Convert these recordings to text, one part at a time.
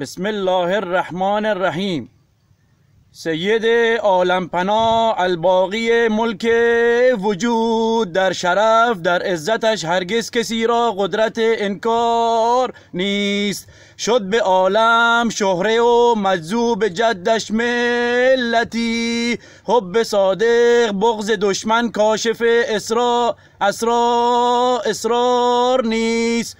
بسم الله الرحمن الرحیم سید عالم پناه الباقی ملک وجود در شرف در عزتش هرگز کسی را قدرت انکار نیست شد به عالم شهره و مجذوب جدش ملتی حب صادق بغض دشمن کاشف اسرا اسرا اسرار نیست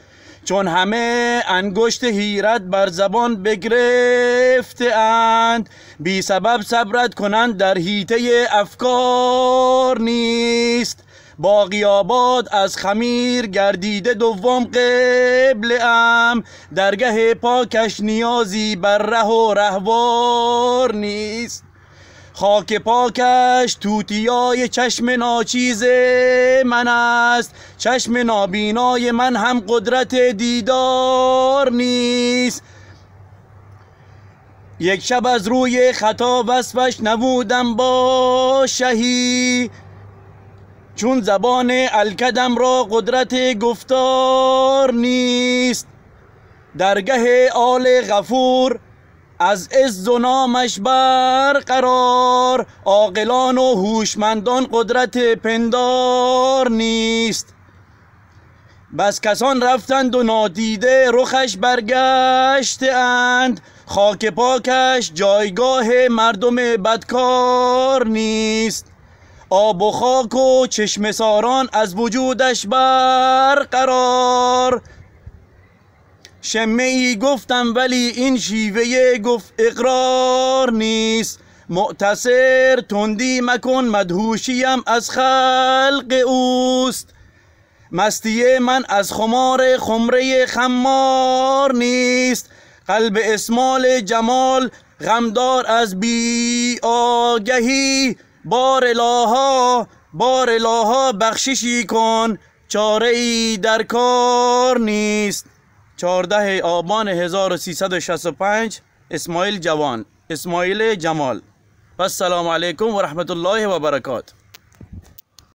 چون همه انگشت حیرت بر زبان بگرفته اند بی سبب صبرت کنند در هیته افکار نیست. باقی آباد از خمیر گردیده دوم قبل ام درگه پاکش نیازی بر ره و رهوار نیست. خاک پاکش توتیای چشم ناچیز من است. چشم نابینای من هم قدرت دیدار نیست. یک شب از روی خطا وصفش نبودم با شهی. چون زبان الکدم را قدرت گفتار نیست. درگه آل غفور از عز و نامش برقرار عاقلان و هوشمندان قدرت پندار نیست. بس کسان رفتند و نادیده رخش برگشته خاک پاکش جایگاه مردم بدکار نیست. آب و خاک و چشم ساران از وجودش برقرار. شمه ای گفتم ولی این شیوه گفت اقرار نیست. معتصر تندی مکن مدهوشیم از خلق اوست. مستی من از خمار خمره خمار نیست. قلب اسمال جمال غمدار از بی آگهی بار الها بار الها بخششی کن. چاره ای در کار نیست. 14 آبان 1365 اسماعیل جوان اسماعیل جمال. السلام علیکم و رحمت الله و برکات